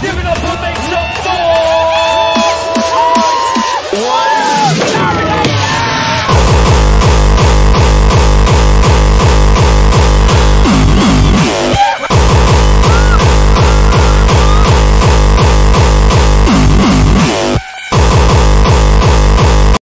Give it up.